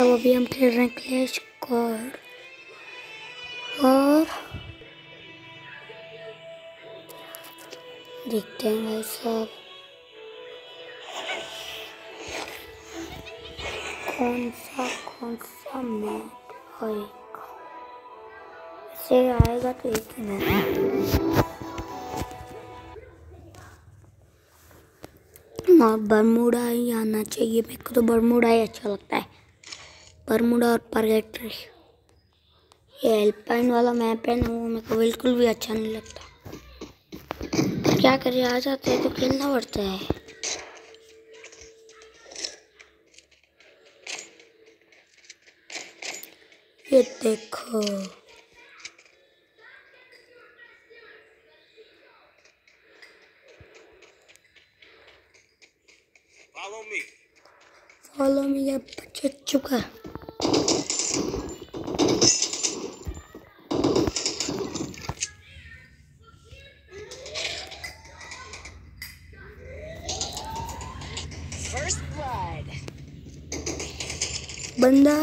तो अभी हम खेल रहे हैं क्लैश कॉर्ड और देखते हैं भाई साहब कौन सा कौन सा मैप आएगा। से आएगा तो एक ही मैप और बरमूडा ही आना चाहिए। मेरे को तो बरमूडा ही अच्छा लगता है। बरमूडा और परगेटरी। ये एल्पाइन वाला मैप है ना वो मेरे को बिल्कुल भी अच्छा नहीं लगता। क्या करिए आ जाते हैं तो खेलना पड़ता है। ये देखो। Follow me. फॉलो मी ये बच्चे चुका। बंदा।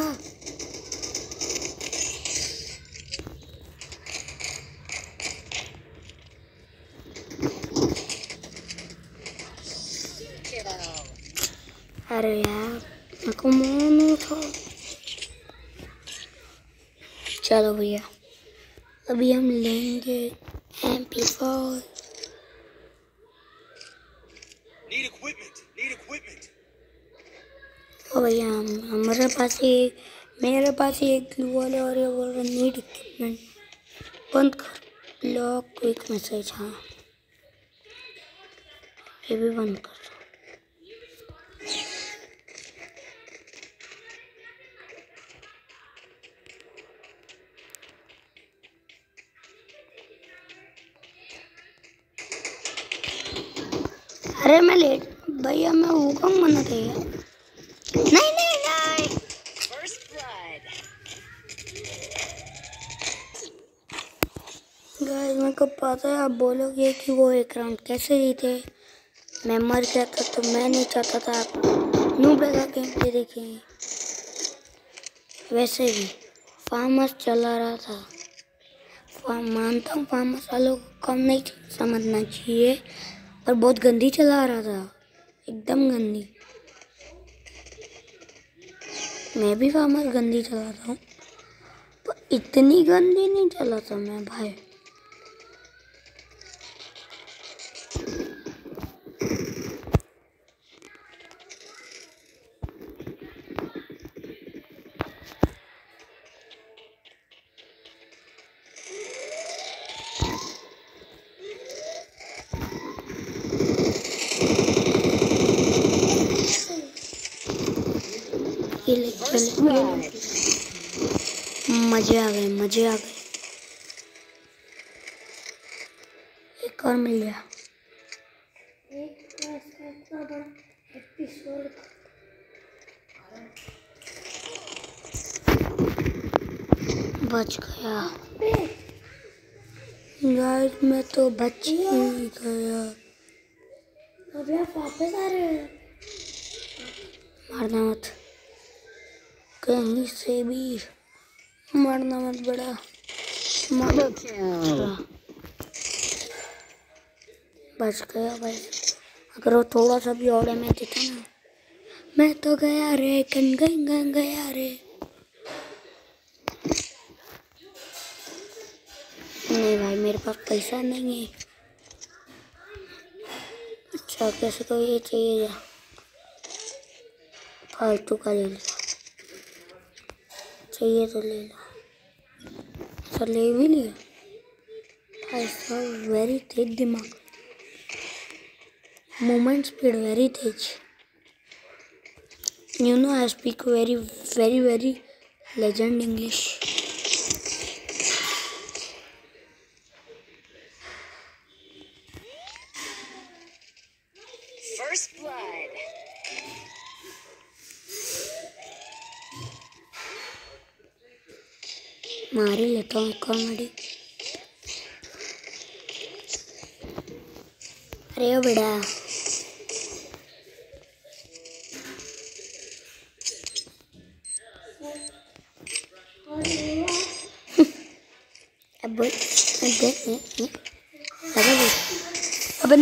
अरे यार मेरे मोनो था। चलो भैया अभी हम लेंगे एम पी फोर तो भैया हम हमारे पास ही मेरे पास ही एक ग्लू वाले और ये बोल रहे नीड इक्विपमेंट बंद कर ब्लॉक क्विक मैसेज हाँ। ये भी बंद कर अरे मैं लेट, भैया मैं हुकम बना थे नहीं नहीं नहीं गाइस मेरे को पता है आप बोलोगे कि वो एक राउंड कैसे जीते? मैं मर गया था तो मैं नहीं चाहता था आप नूबड़े का गेम प्ले देखें। वैसे भी फार्मस चला रहा था। फार्म मानता हूँ फार्मस वालों को कम नहीं समझना चाहिए पर बहुत गंदी चला रहा था। एकदम गंदी। मैं भी फार्मर गंदी चलाता हूँ। पर इतनी गंदी नहीं चलाता मैं भाई। चले मज़े आ गए मज़े आ गए। एक और मिल गया। बच गया। गाइस मैं तो बच ही गया। अभी आप वापस आ रहे हैं? मारना मत। कहीं से भी मरना मत बड़ा। मार. बच गया भाई। अगर वो थोड़ा सा भी और मैं देता ना। मैं तो गया रे कन गन गया रे। नहीं भाई मेरे पास पैसा नहीं है। अच्छा कैसे तो ये चाहिए। फालतू का ले लिया चाहिए तो ले लो अच्छा ले भी लिया भाई साहब वेरी तेज दिमाग movement speed very Tej you know I speak very very very legend English First blood. മാറില്ല കേട്ടോ വേണ്ടി അറിയോ വിടാ അപ്പോൾ അത് അപ്പോൾ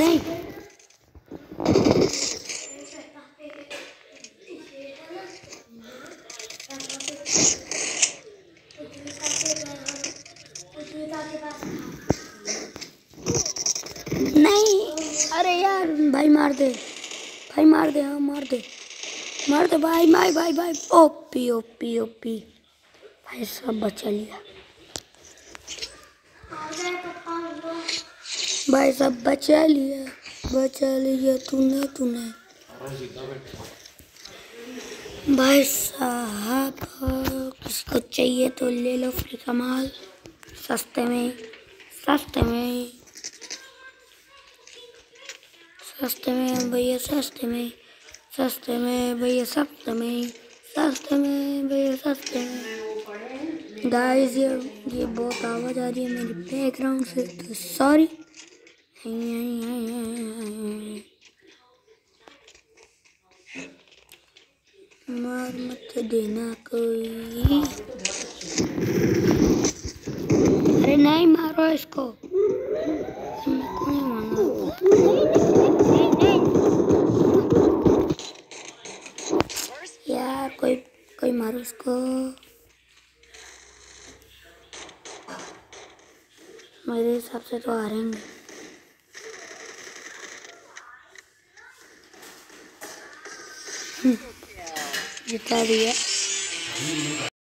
भाई मार दे। भाई मार दे हाँ मार दे। मार दे भाई भाई भाई भाई। ओपी ओपी ओपी भाई सब बचा लिया। भाई सब बचा लिया। बचा लिया तूने तूने। भाई साहब, किसको चाहिए तो ले लो फ्री का माल। सस्ते में सस्ते में। सस्ते में भैया सस्ते में सस्ते में भैया सस्ते में सस्ते में भैया सस्ते में गाइस ये ये बहुत आवाज़ आ रही है मेरी बैकग्राउंड से तो सॉरी मार मत देना कोई। अरे नहीं मारो इसको। इसको मेरे हिसाब से तो हारेंगे हम्म, जिता दिया